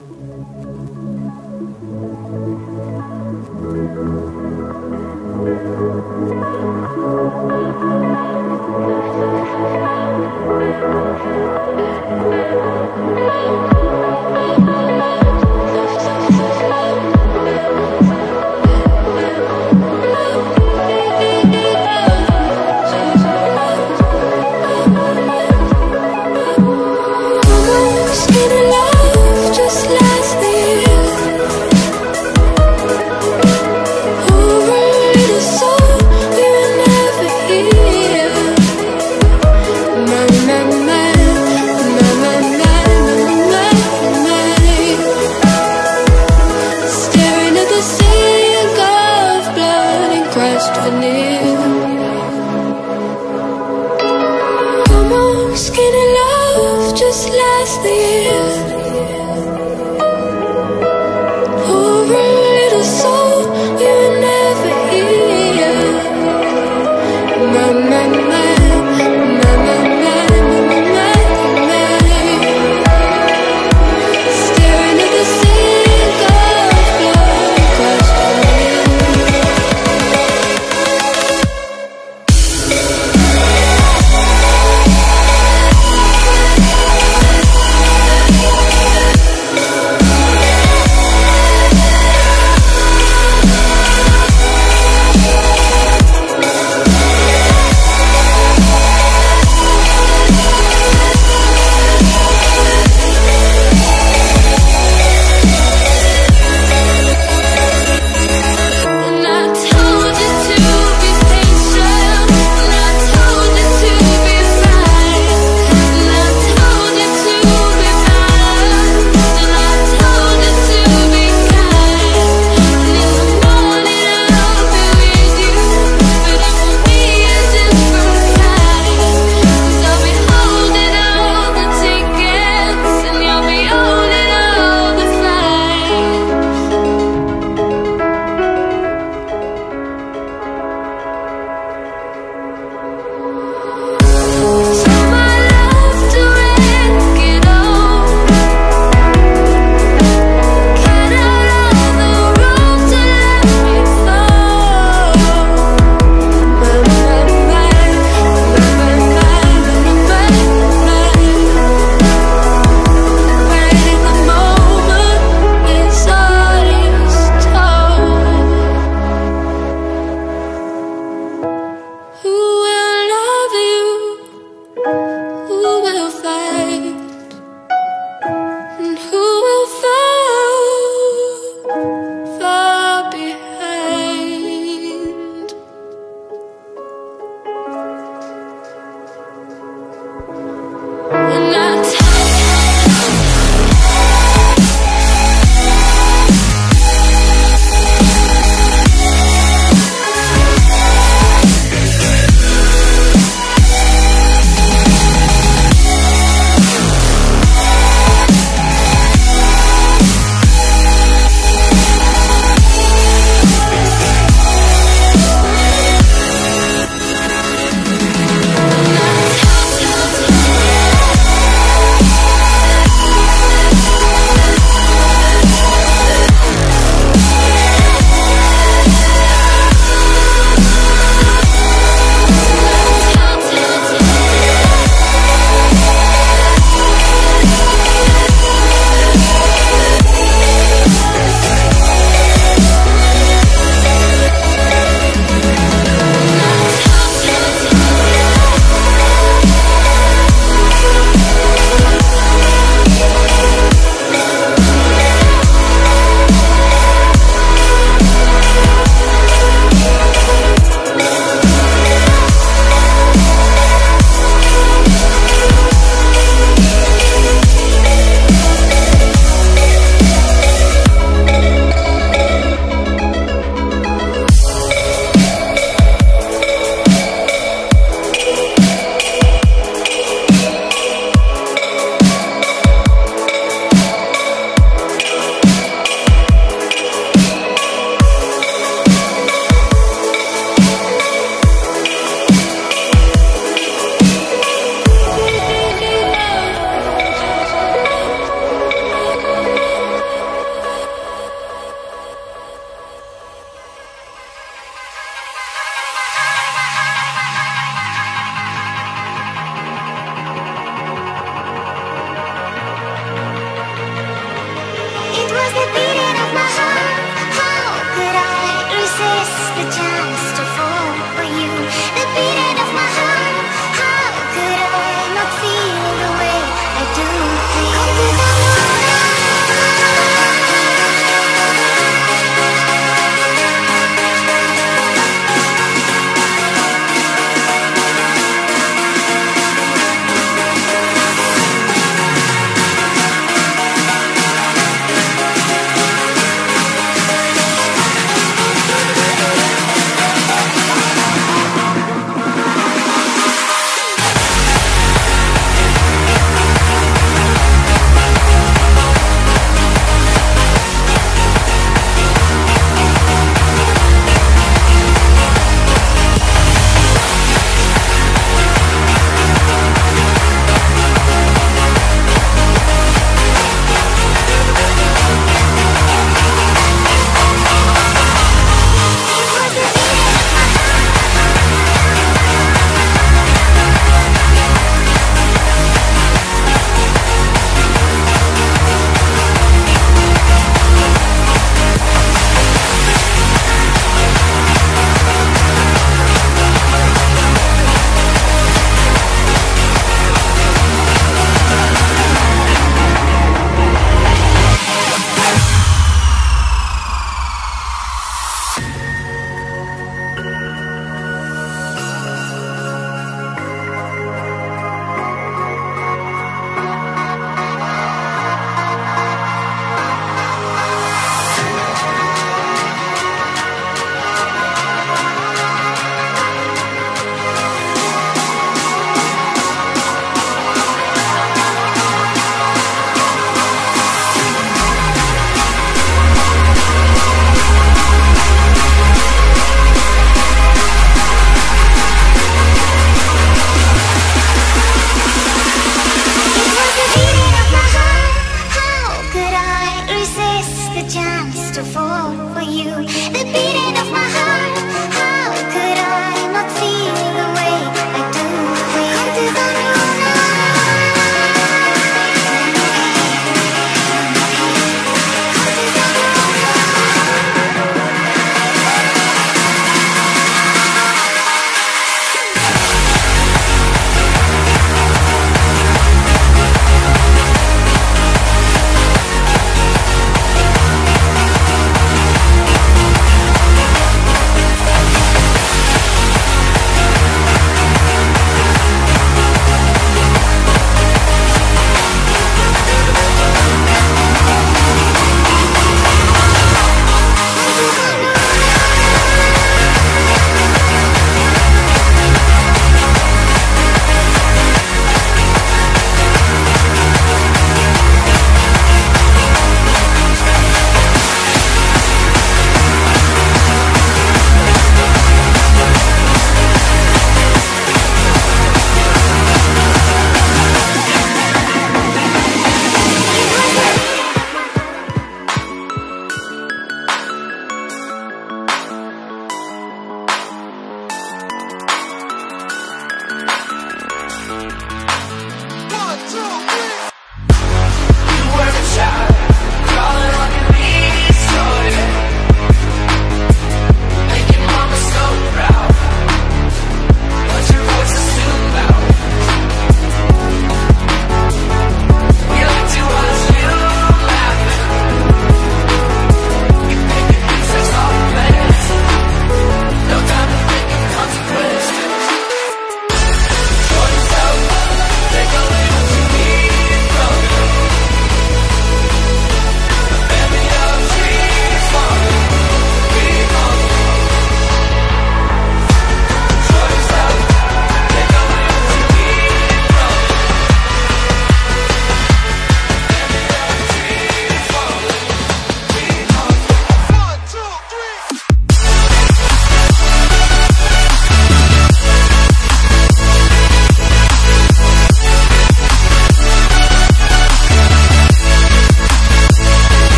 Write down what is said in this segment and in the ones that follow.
Almost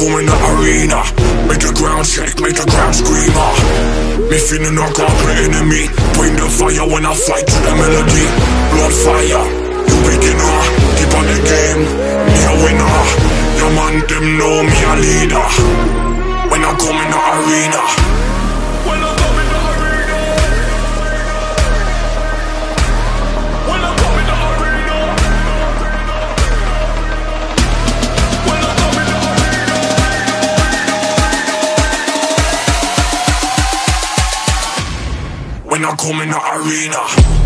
go in the arena Make the ground shake, make the ground screamer ah. Me feeling like I'm the enemy. Bring the fire when I fight to the melody. Blood fire, you beginner ah. Keep on the game, me a winner. Man them know me a leader. When I come in the arena. When I come in the arena. When I come in the arena. When I come in the arena. When I come in the arena.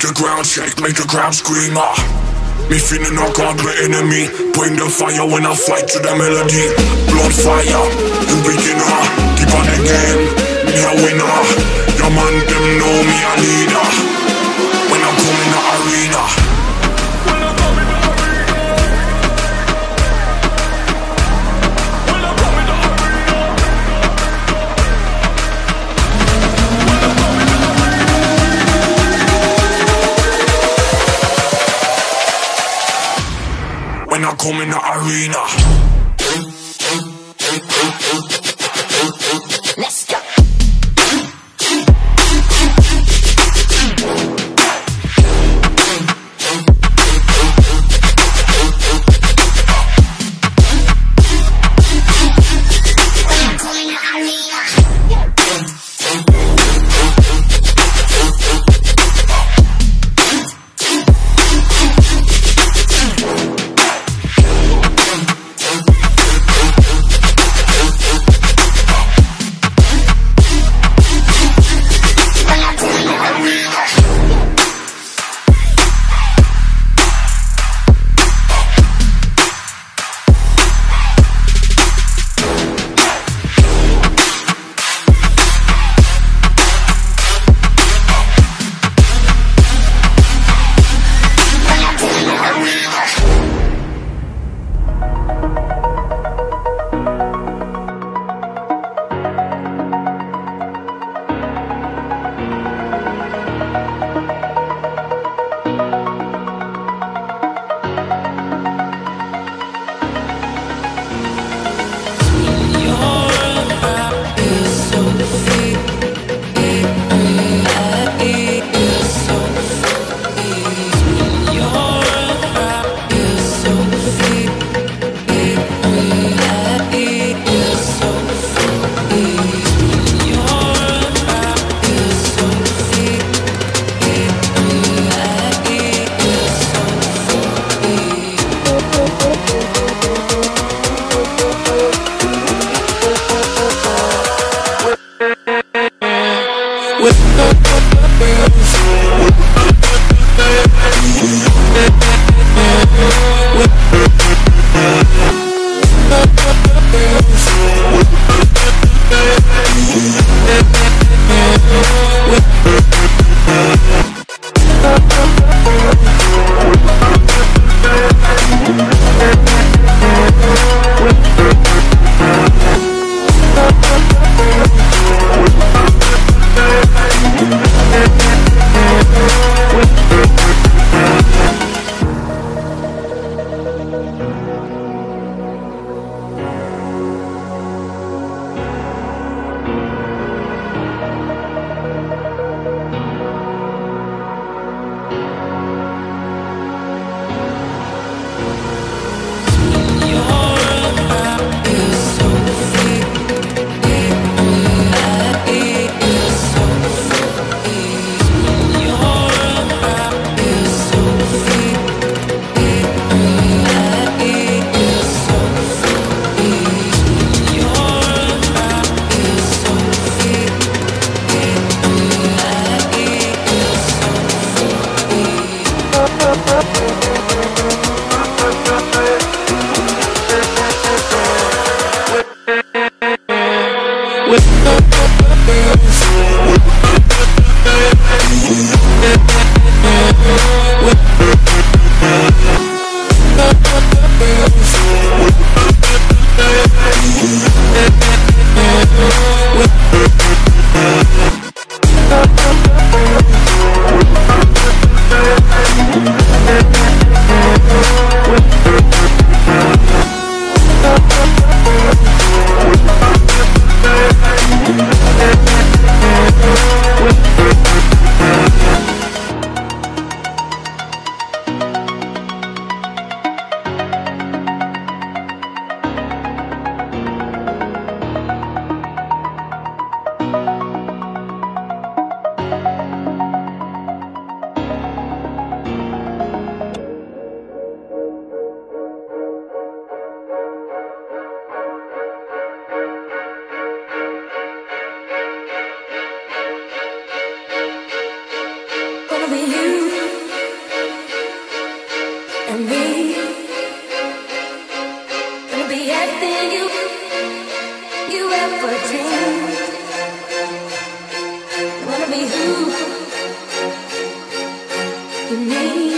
Make the ground shake, make the ground scream. ah. Me feeling no conquer enemy. Bring the fire when I fight to the melody. Blood fire, you beginner. Keep on the game, me a winner. Your man them know me a leader. When I come in the arena. with me.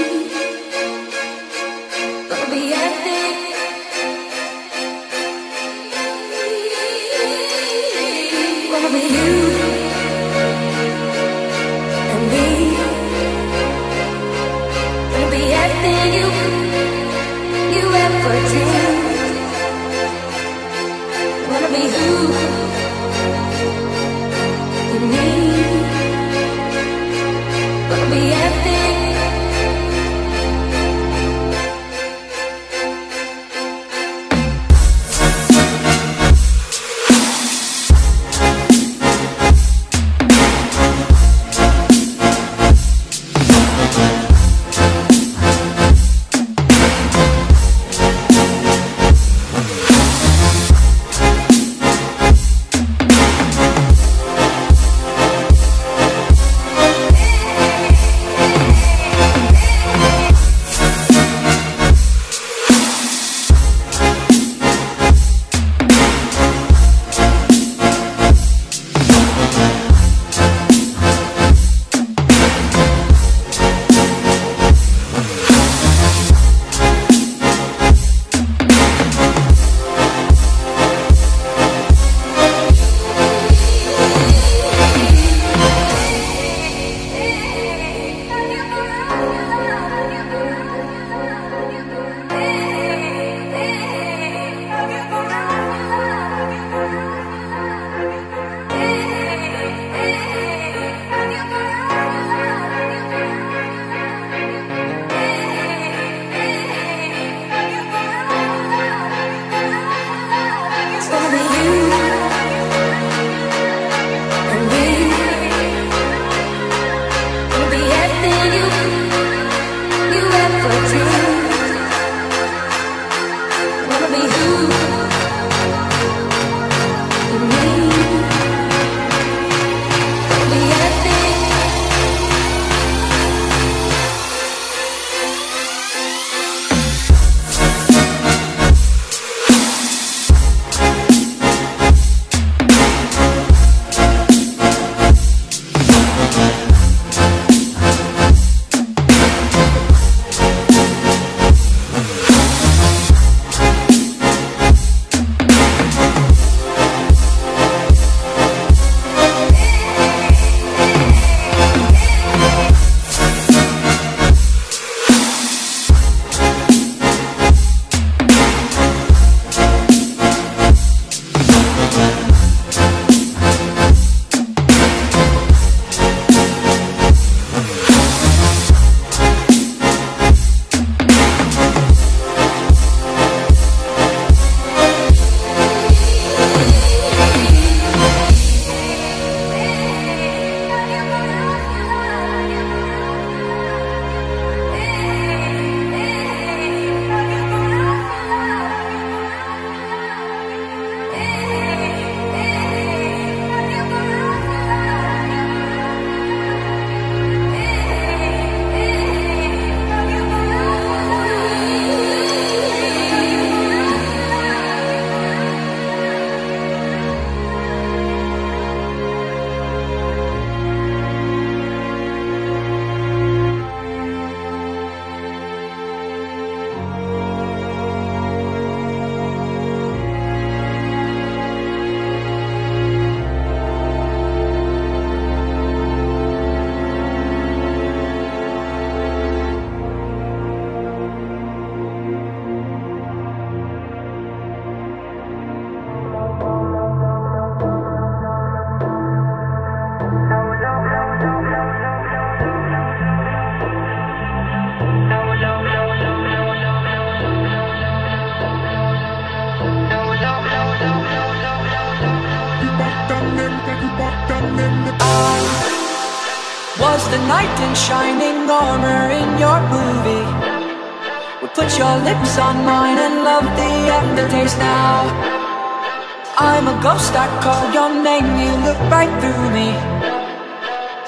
lost, I call your name, you look right through me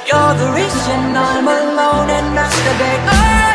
You're the reason I'm alone and masturbate oh.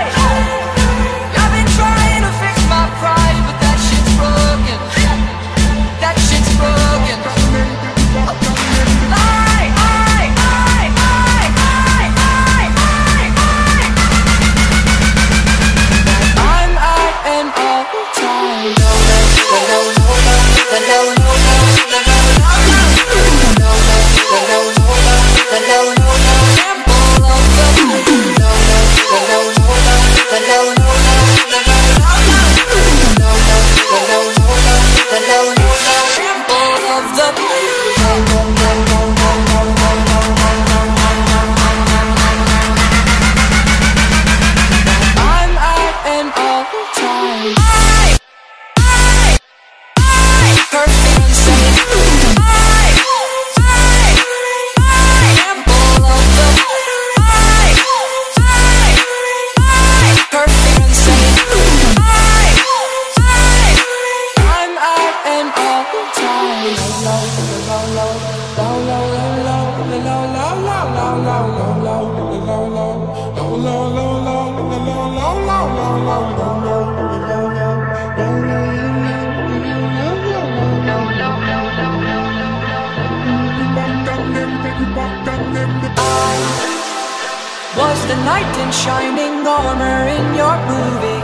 knight in shining armor in your movie.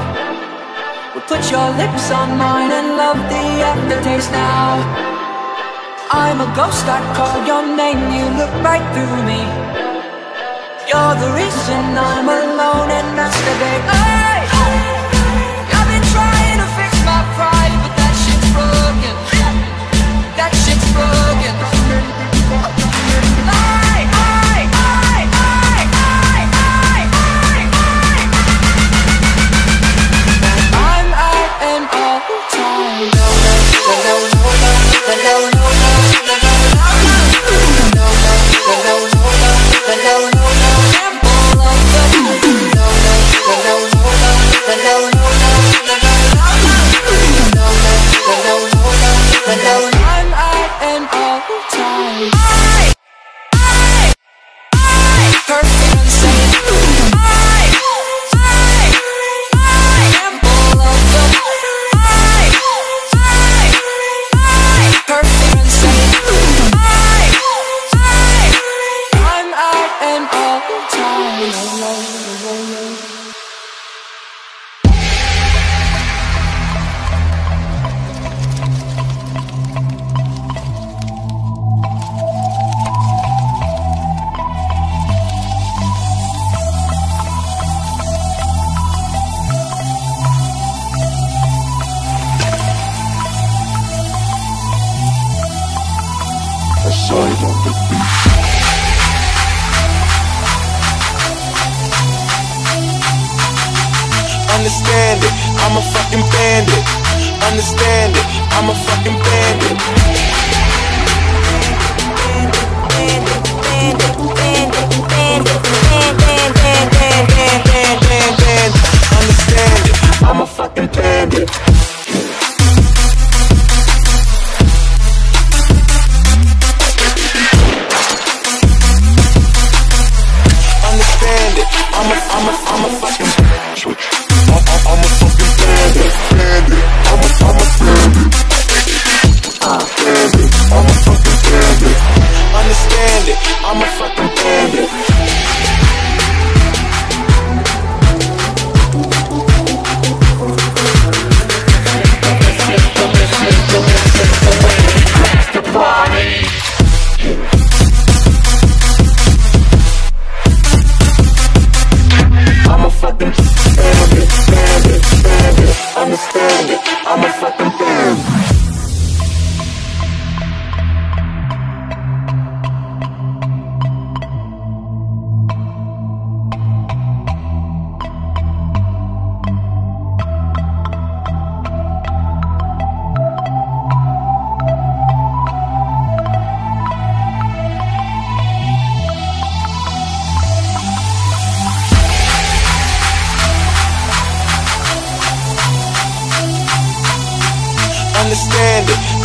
Would put your lips on mine and love the aftertaste now. I'm a ghost, I call your name, you look right through me. You're the reason I'm alone and masturbate. Hey!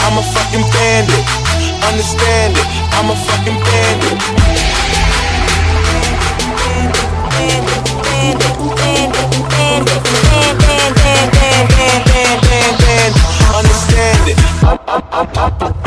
I'm a fucking bandit. Understand it, I'm a fucking bandit. Bandit, bandit, bandit, bandit, bandit, bandit, bandit, bandit. Understand it.